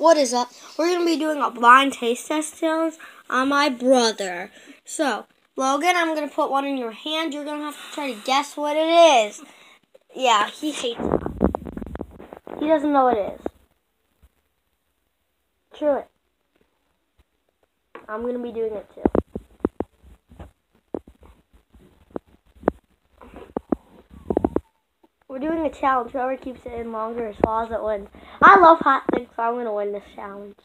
What is up? We're gonna be doing a blind taste test challenge on my brother. So, Logan, I'm gonna put one in your hand. You're gonna have to try to guess what it is. Yeah, he hates it. He doesn't know what it is. Chew it. I'm gonna be doing it too. Doing a challenge. Whoever keeps it in longer as swallows it wins. I love hot things, so I'm gonna win this challenge.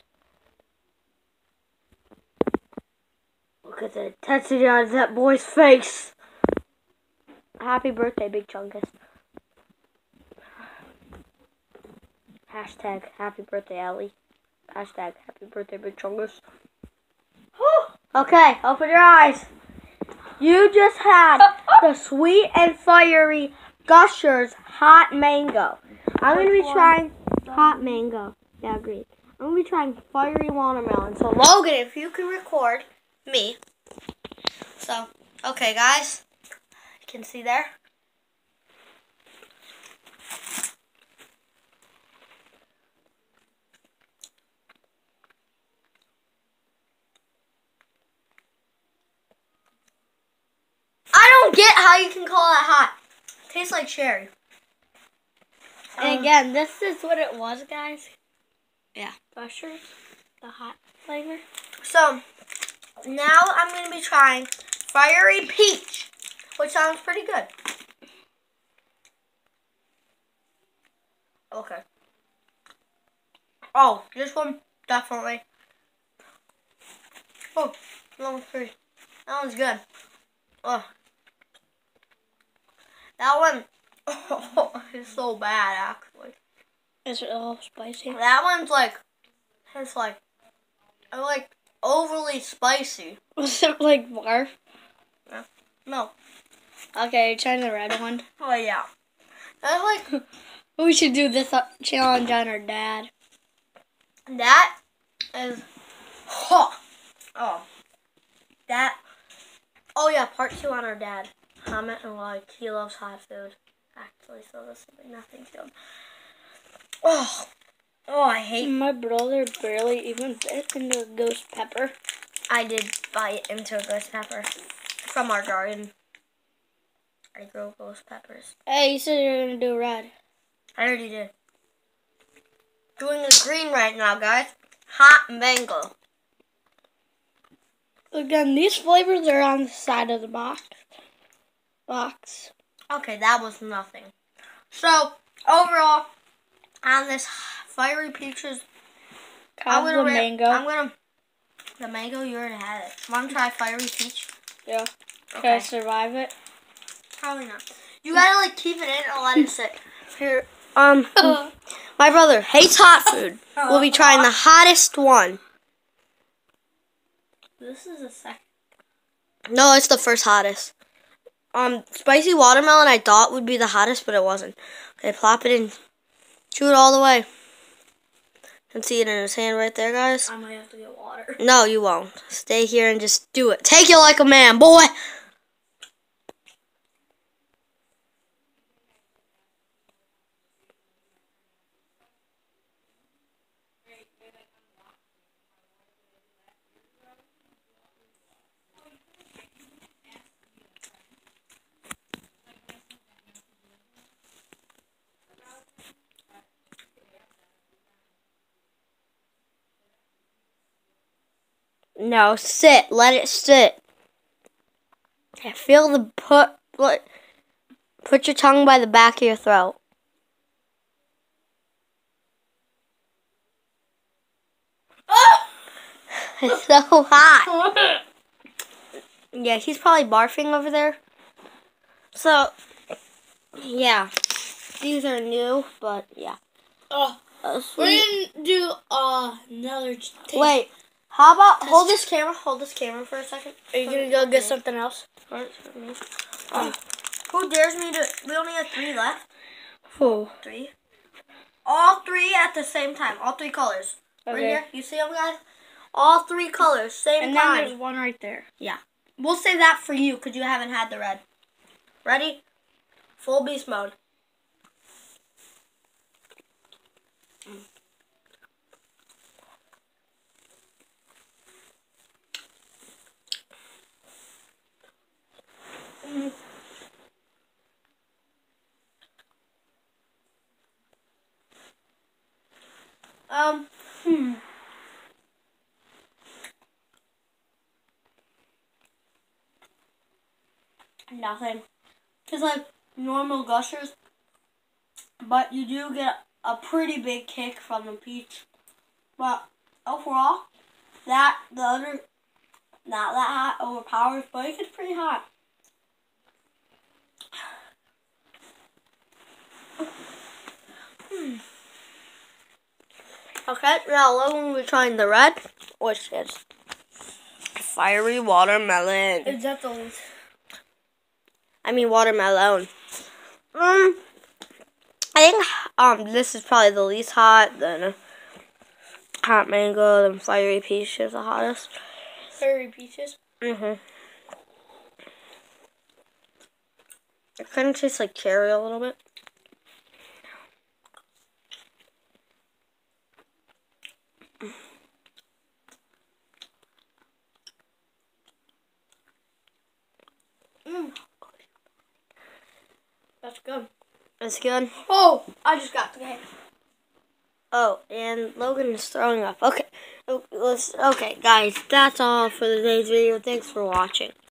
Look at the intensity on that boy's face. Happy birthday, Big Chunkus. Hashtag happy birthday, Ellie. Hashtag happy birthday, Big Chungus. okay, open your eyes. You just had the sweet and fiery Gushers hot mango. I'm gonna be trying hot mango. Yeah, agreed. I'm gonna be trying fiery watermelon. So Logan, if you can record me. So, okay guys. You can see there. I don't get how you can call it hot. Tastes like cherry. And Um, again, this is what it was, guys. Yeah. Gushers, the hot flavor. So, now I'm going to be trying Fiery Peach, which sounds pretty good. Okay. Oh, this one, definitely. Oh, that one's pretty. That one's good. Oh. That one oh, is so bad, actually. Is it all spicy? That one's like, it's like, I like overly spicy. Was it like barf? No. no. Okay, try the red one. Oh yeah. That's like We should do this uh, challenge on our dad. that is oh oh that oh yeah part two on our dad comment and like he loves hot food actually so this will be nothing to him. Oh oh I hate My brother barely even bit into a ghost pepper. I did bite into a ghost pepper from our garden. I grow ghost peppers. Hey, you said you were gonna do red. I already did. Doing the green right now, guys. Hot mango. Again, these flavors are on the side of the box. Box. Okay, that was nothing. So, overall, on this fiery peaches, I'm gonna the mango. I'm gonna. The mango, you already had it. Want to try fiery peach? yeah. Can I survive it? Probably not. You gotta like keep it in and let it sit. Here, um, my brother hates hot food. We'll be trying the hottest one. This is a second. No, it's the first hottest. Um, spicy watermelon I thought would be the hottest, but it wasn't. Okay, plop it in. Chew it all the way. And see it in his hand right there, guys. I might have to get water. No, you won't. Stay here and just do it. Take it like a man, boy. No, sit. Let it sit. Feel the put. Put, put your tongue by the back of your throat. It's so hot. Yeah, he's probably barfing over there. So, yeah, these are new, but yeah. Oh, Uh, we're sweet. gonna do uh, another taste. Wait, how about hold this camera? Hold this camera for a second. Are you gonna go get something else? For me. Um, who dares me to? We only have three left. Oh. Three. All three at the same time. All three colors. Right here. You see them, guys? All three colors, same And then there's one right there. Yeah. We'll save that for you because you haven't had the red. Ready? Full beast mode. Um, hmm. Nothing. It's like normal gushers, but you do get a pretty big kick from the peach. But overall, that the other not that hot overpowers, but it gets pretty hot. Okay, now Logan will be trying the red, which is fiery watermelon. Is that the least? I mean watermelon. Um, I think um this is probably the least hot. Then hot mango, then fiery peach is the hottest. Fairy peaches? Mhm. It kind of tastes like cherry a little bit. Mm. That's good. That's good. Oh, I just got the hit. Oh, and Logan is throwing up. Okay, Oh, let's. Okay, guys, that's all for today's video. Thanks for watching.